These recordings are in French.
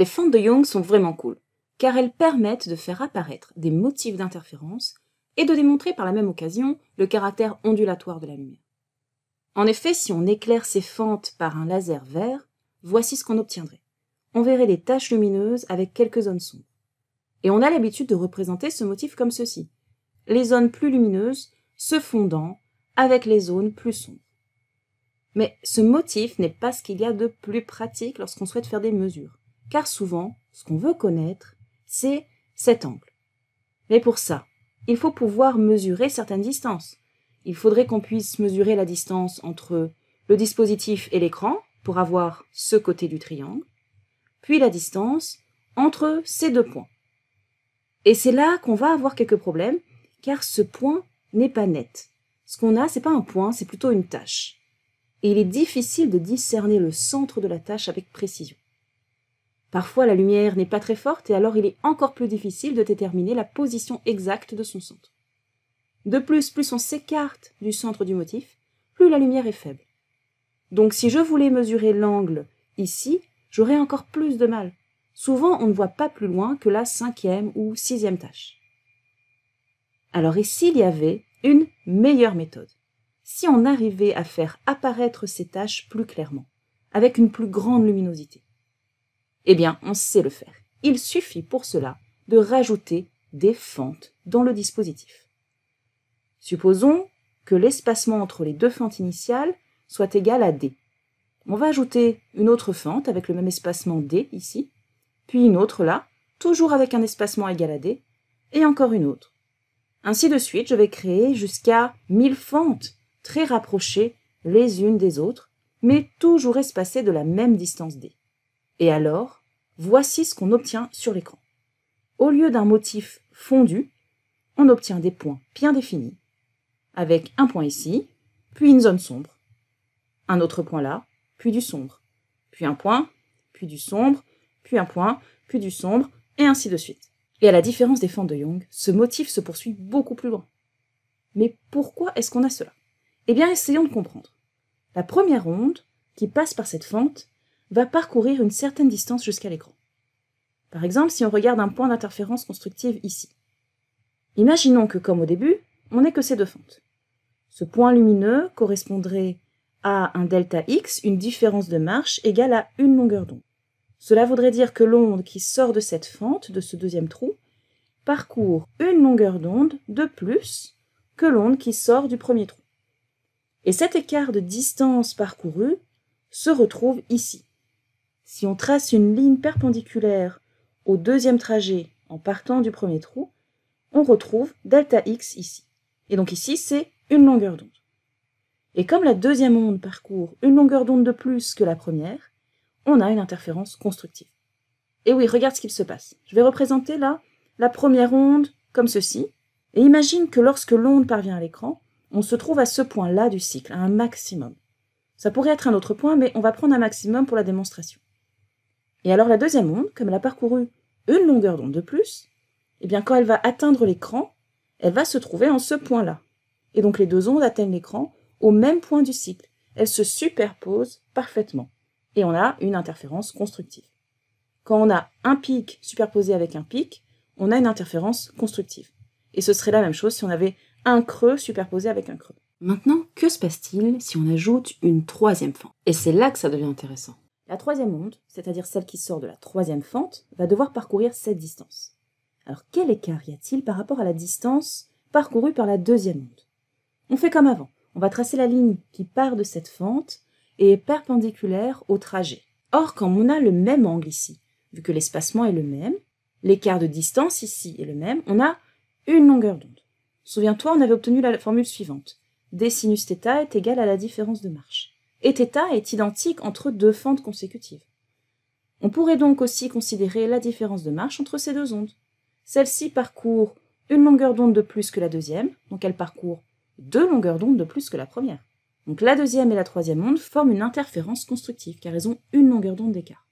Les fentes de Young sont vraiment cool, car elles permettent de faire apparaître des motifs d'interférence et de démontrer par la même occasion le caractère ondulatoire de la lumière. En effet, si on éclaire ces fentes par un laser vert, voici ce qu'on obtiendrait. On verrait des taches lumineuses avec quelques zones sombres. Et on a l'habitude de représenter ce motif comme ceci. Les zones plus lumineuses se fondant avec les zones plus sombres. Mais ce motif n'est pas ce qu'il y a de plus pratique lorsqu'on souhaite faire des mesures, car souvent, ce qu'on veut connaître, c'est cet angle. Mais pour ça, il faut pouvoir mesurer certaines distances. Il faudrait qu'on puisse mesurer la distance entre le dispositif et l'écran pour avoir ce côté du triangle, puis la distance entre ces deux points. Et c'est là qu'on va avoir quelques problèmes, car ce point n'est pas net. Ce qu'on a, c'est pas un point, c'est plutôt une tâche. Et il est difficile de discerner le centre de la tâche avec précision. Parfois, la lumière n'est pas très forte et alors il est encore plus difficile de déterminer la position exacte de son centre. De plus, plus on s'écarte du centre du motif, plus la lumière est faible. Donc si je voulais mesurer l'angle ici, j'aurais encore plus de mal. Souvent, on ne voit pas plus loin que la cinquième ou sixième tâche. Alors ici, il y avait une meilleure méthode. Si on arrivait à faire apparaître ces tâches plus clairement, avec une plus grande luminosité. Eh bien, on sait le faire. Il suffit pour cela de rajouter des fentes dans le dispositif. Supposons que l'espacement entre les deux fentes initiales soit égal à d. On va ajouter une autre fente avec le même espacement d ici, puis une autre là, toujours avec un espacement égal à d, et encore une autre. Ainsi de suite, je vais créer jusqu'à 1000 fentes très rapprochées les unes des autres, mais toujours espacées de la même distance d. Et alors, voici ce qu'on obtient sur l'écran. Au lieu d'un motif fondu, on obtient des points bien définis, avec un point ici, puis une zone sombre, un autre point là, puis du sombre, puis un point, puis du sombre, puis un point, puis du sombre, et ainsi de suite. Et à la différence des fentes de Young, ce motif se poursuit beaucoup plus loin. Mais pourquoi est-ce qu'on a cela? Eh bien, essayons de comprendre. La première onde, qui passe par cette fente, va parcourir une certaine distance jusqu'à l'écran. Par exemple, si on regarde un point d'interférence constructive ici. Imaginons que, comme au début, on n'ait que ces deux fentes. Ce point lumineux correspondrait à un delta x, une différence de marche égale à une longueur d'onde. Cela voudrait dire que l'onde qui sort de cette fente, de ce deuxième trou, parcourt une longueur d'onde de plus que l'onde qui sort du premier trou. Et cet écart de distance parcourue se retrouve ici. Si on trace une ligne perpendiculaire au deuxième trajet en partant du premier trou, on retrouve delta x ici. Et donc ici, c'est une longueur d'onde. Et comme la deuxième onde parcourt une longueur d'onde de plus que la première, on a une interférence constructive. Et oui, regarde ce qu'il se passe. Je vais représenter là la première onde comme ceci, et imagine que lorsque l'onde parvient à l'écran, on se trouve à ce point-là du cycle, à un maximum. Ça pourrait être un autre point, mais on va prendre un maximum pour la démonstration. Et alors la deuxième onde, comme elle a parcouru une longueur d'onde de plus, eh bien quand elle va atteindre l'écran, elle va se trouver en ce point-là. Et donc les deux ondes atteignent l'écran au même point du cycle. Elles se superposent parfaitement. Et on a une interférence constructive. Quand on a un pic superposé avec un pic, on a une interférence constructive. Et ce serait la même chose si on avait un creux superposé avec un creux. Maintenant, que se passe-t-il si on ajoute une troisième fente Et c'est là que ça devient intéressant. La troisième onde, c'est-à-dire celle qui sort de la troisième fente, va devoir parcourir cette distance. Alors quel écart y a-t-il par rapport à la distance parcourue par la deuxième onde? On fait comme avant. On va tracer la ligne qui part de cette fente et est perpendiculaire au trajet. Or, quand on a le même angle ici, vu que l'espacement est le même, l'écart de distance ici est le même, on a une longueur d'onde. Souviens-toi, on avait obtenu la formule suivante. d sinus est égal à la différence de marche. Et θ est identique entre deux fentes consécutives. On pourrait donc aussi considérer la différence de marche entre ces deux ondes. Celle-ci parcourt une longueur d'onde de plus que la deuxième, donc elle parcourt deux longueurs d'onde de plus que la première. Donc la deuxième et la troisième onde forment une interférence constructive, car elles ont une longueur d'onde d'écart.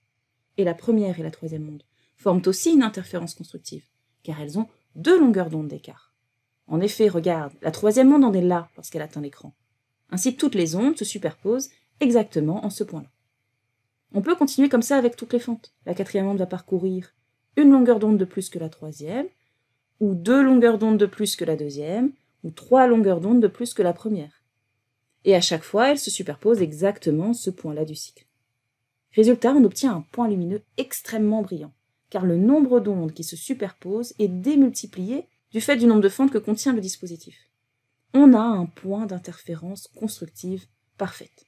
Et la première et la troisième onde forment aussi une interférence constructive, car elles ont deux longueurs d'onde d'écart. En effet, regarde, la troisième onde en est là lorsqu'elle atteint l'écran. Ainsi, toutes les ondes se superposent exactement en ce point-là. On peut continuer comme ça avec toutes les fentes. La quatrième onde va parcourir une longueur d'onde de plus que la troisième, ou deux longueurs d'onde de plus que la deuxième, ou trois longueurs d'onde de plus que la première. Et à chaque fois, elle se superpose exactement ce point-là du cycle. Résultat, on obtient un point lumineux extrêmement brillant, car le nombre d'ondes qui se superposent est démultiplié du fait du nombre de fentes que contient le dispositif. On a un point d'interférence constructive parfaite.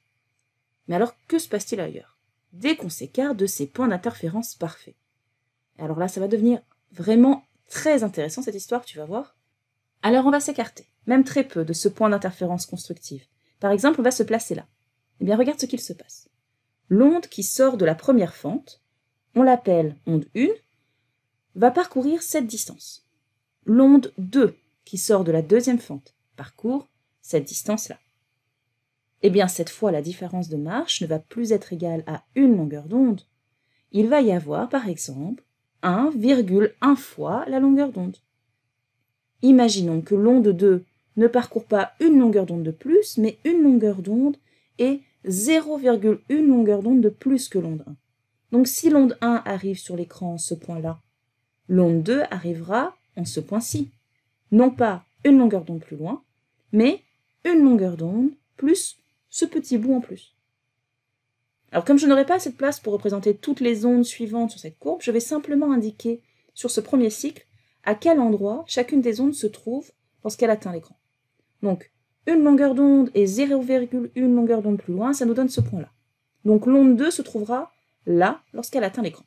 Mais alors, que se passe-t-il ailleurs? Dès qu'on s'écarte de ces points d'interférence parfaits. Alors là, ça va devenir vraiment très intéressant cette histoire, tu vas voir. Alors on va s'écarter, même très peu, de ce point d'interférence constructive. Par exemple, on va se placer là. Eh bien, regarde ce qu'il se passe. L'onde qui sort de la première fente, on l'appelle onde 1, va parcourir cette distance. L'onde 2, qui sort de la deuxième fente, cette distance-là. Eh bien, cette fois, la différence de marche ne va plus être égale à une longueur d'onde. Il va y avoir, par exemple, 1,1 fois la longueur d'onde. Imaginons que l'onde 2 ne parcourt pas une longueur d'onde de plus, mais une longueur d'onde et 0,1 longueur d'onde de plus que l'onde 1. Donc si l'onde 1 arrive sur l'écran en ce point-là, l'onde 2 arrivera en ce point-ci. Non pas une longueur d'onde plus loin, mais une longueur d'onde plus ce petit bout en plus. Alors comme je n'aurai pas assez de place pour représenter toutes les ondes suivantes sur cette courbe, je vais simplement indiquer sur ce premier cycle à quel endroit chacune des ondes se trouve lorsqu'elle atteint l'écran. Donc une longueur d'onde et 0,1 longueur d'onde plus loin, ça nous donne ce point-là. Donc l'onde 2 se trouvera là lorsqu'elle atteint l'écran.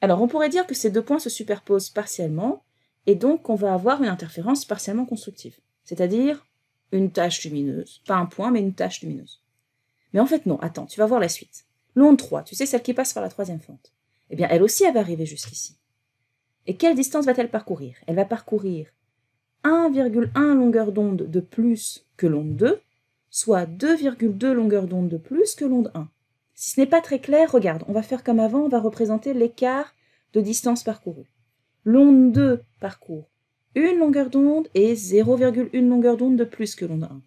Alors on pourrait dire que ces deux points se superposent partiellement, et donc on va avoir une interférence partiellement constructive, c'est-à-dire une tache lumineuse, pas un point, mais une tache lumineuse. Mais en fait non, attends, tu vas voir la suite. L'onde 3, tu sais, celle qui passe par la troisième fente, eh bien elle aussi elle va arriver jusqu'ici. Et quelle distance va-t-elle parcourir? Elle va parcourir 1,1 longueur d'onde de plus que l'onde 2, soit 2,2 longueurs d'onde de plus que l'onde 1. Si ce n'est pas très clair, regarde, on va faire comme avant, on va représenter l'écart de distance parcourue. L'onde 2 parcourt une longueur d'onde et 0,1 longueur d'onde de plus que l'onde 1.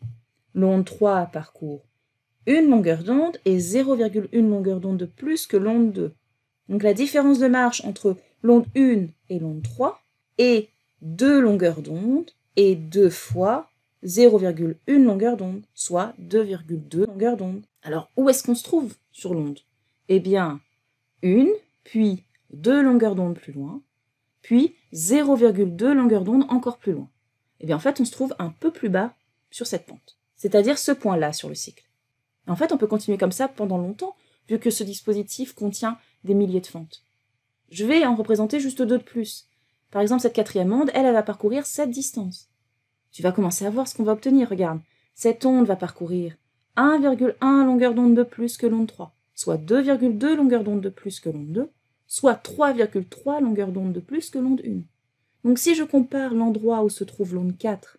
L'onde 3 parcourt une longueur d'onde et 0,1 longueur d'onde de plus que l'onde 2. Donc la différence de marche entre l'onde 1 et l'onde 3 est deux longueurs d'onde et deux fois 0,1 longueur d'onde, soit 2,2 longueurs d'onde. Alors où est-ce qu'on se trouve sur l'onde? Eh bien, une, puis deux longueurs d'onde plus loin, puis 0,2 longueurs d'onde encore plus loin. Eh bien en fait, on se trouve un peu plus bas sur cette pente, c'est-à-dire ce point-là sur le cycle. En fait, on peut continuer comme ça pendant longtemps, vu que ce dispositif contient des milliers de fentes. Je vais en représenter juste deux de plus, par exemple, cette quatrième onde, elle, elle va parcourir cette distance. Tu vas commencer à voir ce qu'on va obtenir, regarde. Cette onde va parcourir 1,1 longueur d'onde de plus que l'onde 3, soit 2,2 longueurs d'onde de plus que l'onde 2, soit 3,3 longueurs d'onde de plus que l'onde 1. Donc si je compare l'endroit où se trouve l'onde 4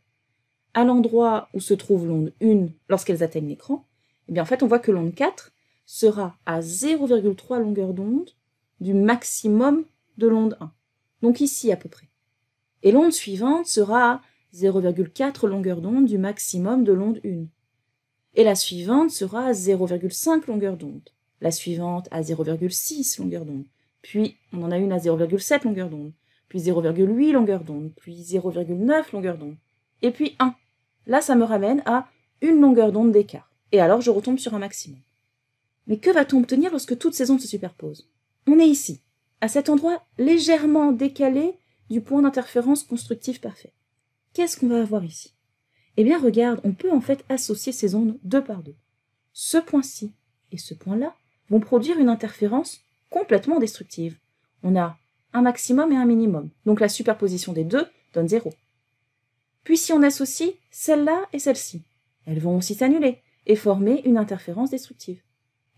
à l'endroit où se trouve l'onde 1 lorsqu'elles atteignent l'écran, eh bien en fait on voit que l'onde 4 sera à 0,3 longueur d'onde du maximum de l'onde 1 donc ici à peu près. Et l'onde suivante sera à 0,4 longueur d'onde du maximum de l'onde 1. Et la suivante sera à 0,5 longueur d'onde. La suivante à 0,6 longueur d'onde. Puis on en a une à 0,7 longueur d'onde. Puis 0,8 longueur d'onde. Puis 0,9 longueur d'onde. Et puis 1. Là, ça me ramène à une longueur d'onde d'écart. Et alors, je retombe sur un maximum. Mais que va-t-on obtenir lorsque toutes ces ondes se superposent? On est ici à cet endroit légèrement décalé du point d'interférence constructif parfait. Qu'est-ce qu'on va avoir ici? Eh bien, regarde, on peut en fait associer ces ondes deux par deux. Ce point-ci et ce point-là vont produire une interférence complètement destructive. On a un maximum et un minimum, donc la superposition des deux donne zéro. Puis si on associe celle-là et celle-ci, elles vont aussi s'annuler et former une interférence destructive.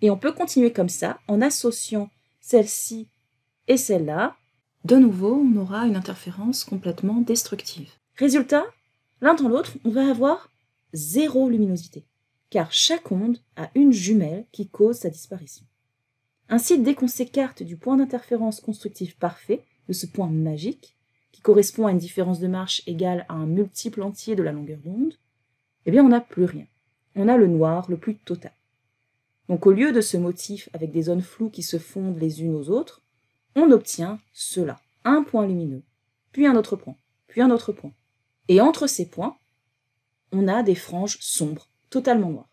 Et on peut continuer comme ça en associant celle-ci et celle-là, de nouveau, on aura une interférence complètement destructive. Résultat, l'un dans l'autre, on va avoir zéro luminosité, car chaque onde a une jumelle qui cause sa disparition. Ainsi, dès qu'on s'écarte du point d'interférence constructif parfait, de ce point magique, qui correspond à une différence de marche égale à un multiple entier de la longueur d'onde, eh bien on n'a plus rien. On a le noir le plus total. Donc au lieu de ce motif avec des zones floues qui se fondent les unes aux autres, on obtient cela, un point lumineux, puis un autre point, puis un autre point. Et entre ces points, on a des franges sombres, totalement noires.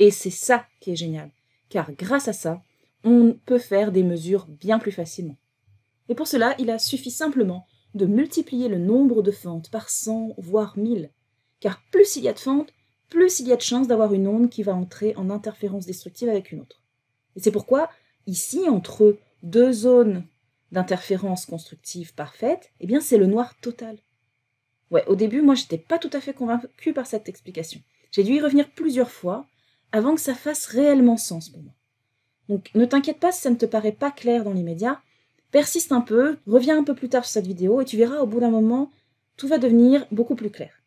Et c'est ça qui est génial, car grâce à ça, on peut faire des mesures bien plus facilement. Et pour cela, il a suffi simplement de multiplier le nombre de fentes par 100, voire 1000, car plus il y a de fentes, plus il y a de chances d'avoir une onde qui va entrer en interférence destructive avec une autre. Et c'est pourquoi, ici, entre deux zones d'interférence constructive parfaite, eh bien c'est le noir total. Ouais, au début, moi, j'étais pas tout à fait convaincu par cette explication. J'ai dû y revenir plusieurs fois avant que ça fasse réellement sens pour moi. Donc, ne t'inquiète pas si ça ne te paraît pas clair dans l'immédiat. Persiste un peu, reviens un peu plus tard sur cette vidéo et tu verras au bout d'un moment, tout va devenir beaucoup plus clair.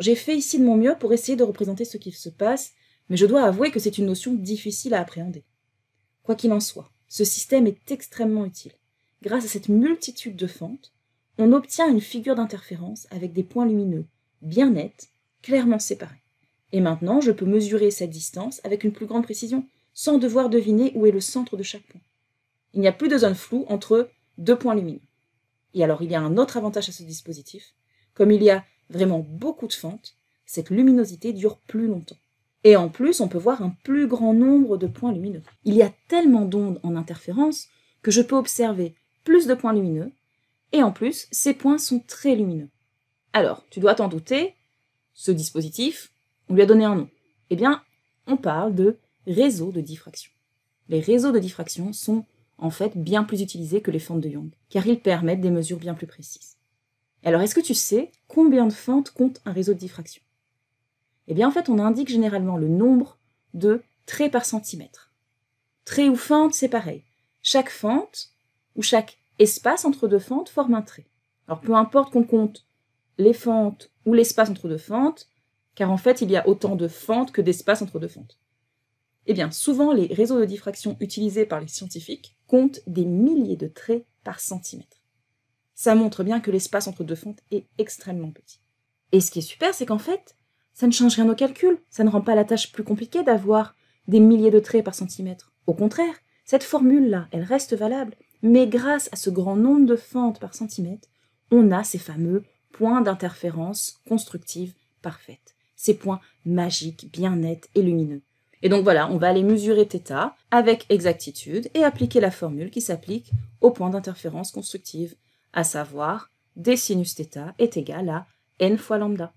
J'ai fait ici de mon mieux pour essayer de représenter ce qui se passe, mais je dois avouer que c'est une notion difficile à appréhender. Quoi qu'il en soit, ce système est extrêmement utile. Grâce à cette multitude de fentes, on obtient une figure d'interférence avec des points lumineux, bien nets, clairement séparés. Et maintenant, je peux mesurer cette distance avec une plus grande précision, sans devoir deviner où est le centre de chaque point. Il n'y a plus de zone floue entre deux points lumineux. Et alors, il y a un autre avantage à ce dispositif. Comme il y a vraiment beaucoup de fentes, cette luminosité dure plus longtemps. Et en plus, on peut voir un plus grand nombre de points lumineux. Il y a tellement d'ondes en interférence que je peux observer plus de points lumineux et en plus, ces points sont très lumineux. Alors, tu dois t'en douter, ce dispositif, on lui a donné un nom. Eh bien, on parle de réseau de diffraction. Les réseaux de diffraction sont en fait bien plus utilisés que les fentes de Young, car ils permettent des mesures bien plus précises. Alors, est-ce que tu sais combien de fentes compte un réseau de diffraction? Eh bien, en fait, on indique généralement le nombre de traits par centimètre. Trait ou fente, c'est pareil. Chaque fente, ou chaque espace entre deux fentes forme un trait. Alors peu importe qu'on compte les fentes ou l'espace entre deux fentes, car en fait il y a autant de fentes que d'espace entre deux fentes. Eh bien, souvent les réseaux de diffraction utilisés par les scientifiques comptent des milliers de traits par centimètre. Ça montre bien que l'espace entre deux fentes est extrêmement petit. Et ce qui est super, c'est qu'en fait, ça ne change rien au calcul, ça ne rend pas la tâche plus compliquée d'avoir des milliers de traits par centimètre. Au contraire, cette formule-là, elle reste valable, mais grâce à ce grand nombre de fentes par centimètre, on a ces fameux points d'interférence constructive parfaite. Ces points magiques, bien nets et lumineux. Et donc voilà, on va aller mesurer θ avec exactitude et appliquer la formule qui s'applique au point d'interférence constructive, à savoir d sinus est égal à n fois lambda.